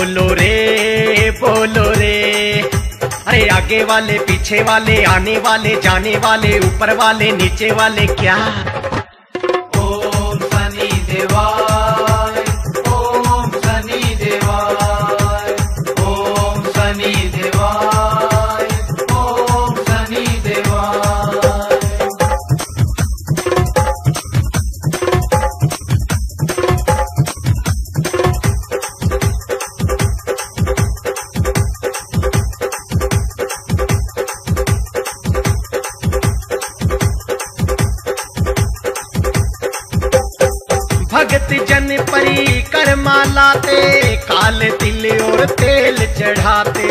बोलो रे बोलो रे। अरे आगे वाले, पीछे वाले, आने वाले, जाने वाले, ऊपर वाले, नीचे वाले, क्या? ओ सनी देवा। लाते काल तिल और तेल चढ़ाते।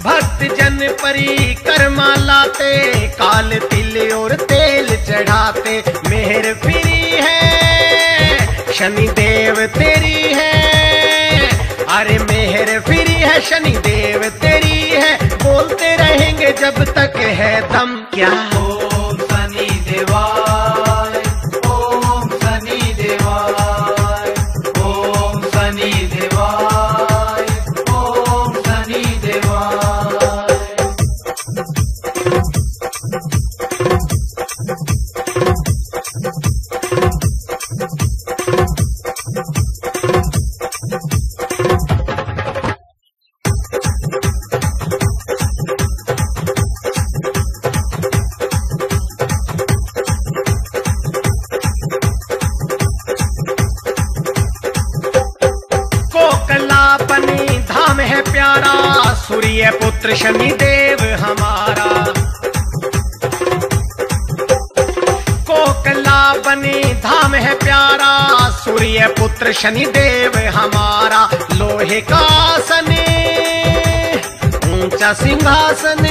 भक्त जन परी कर्मा लाते काल तिल और तेल चढ़ाते। मेहर फिरी है शनि देव तेरी है। अरे मेहर फिरी है शनि देव तेरी है। बोलते रहेंगे जब तक है दम। क्या ओम सूर्य पुत्र शनि देव हमारा कोकला बनी धाम है प्यारा, सूर्य पुत्र शनि देव हमारा। लोहे का आसन ऊँचा सिंहासन,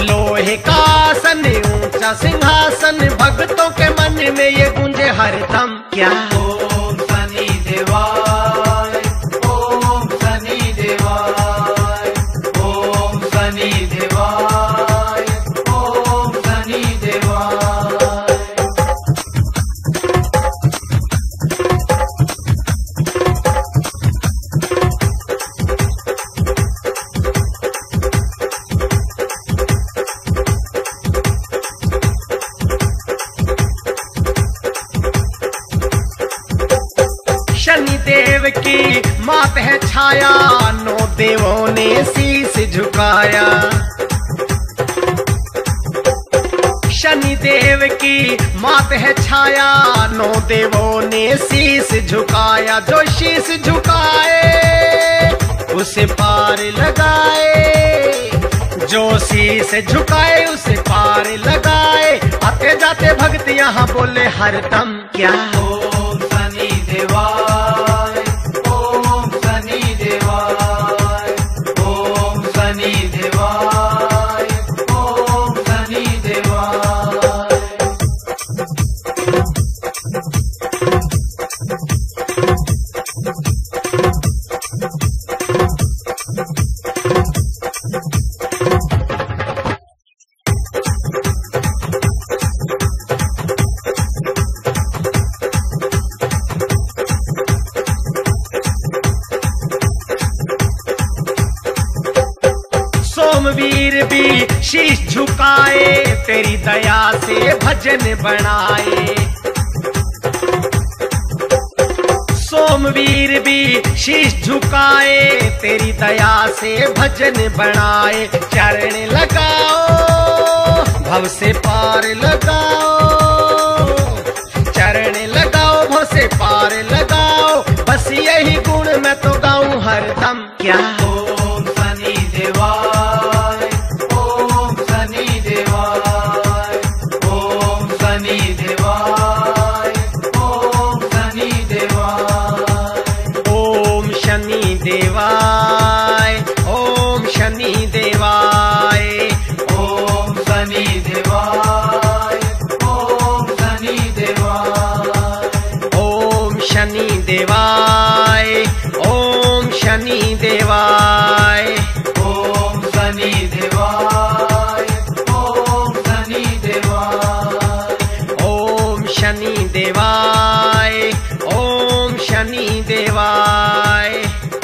लोहे का आसन ऊँचा सिंहासन। भक्तों के मन में ये गुंजे हरदम। क्या? ओम शनि देवाय की मात है छाया, नो देवों ने शीस झुकाया। शनि देव की मात है छाया, नो देवों ने शीस झुकाया। जो शीस झुकाए, उसे पार लगाए। जो शीस झुकाए, उसे पार लगाए। आते जाते भक्त यहाँ बोले हर हरदम क्या हो शनि देवाय तेरी शीश झुकाए, तेरी दया से भजन बनाए। सोमवीर भी शीश झुकाए, तेरी दया से भजन बनाए। चरण लगाओ, भव से पार लगाओ। चरण लगाओ, भव से पार लगाओ। बस यही गुण मैं तो गाऊं हरदम। क्या शनि देवाय।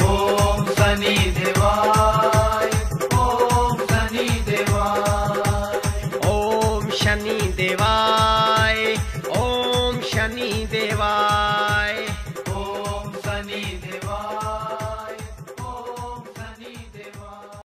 ॐ शनि देवाय ॐ शनि देवाय। ॐ शनि देवाय।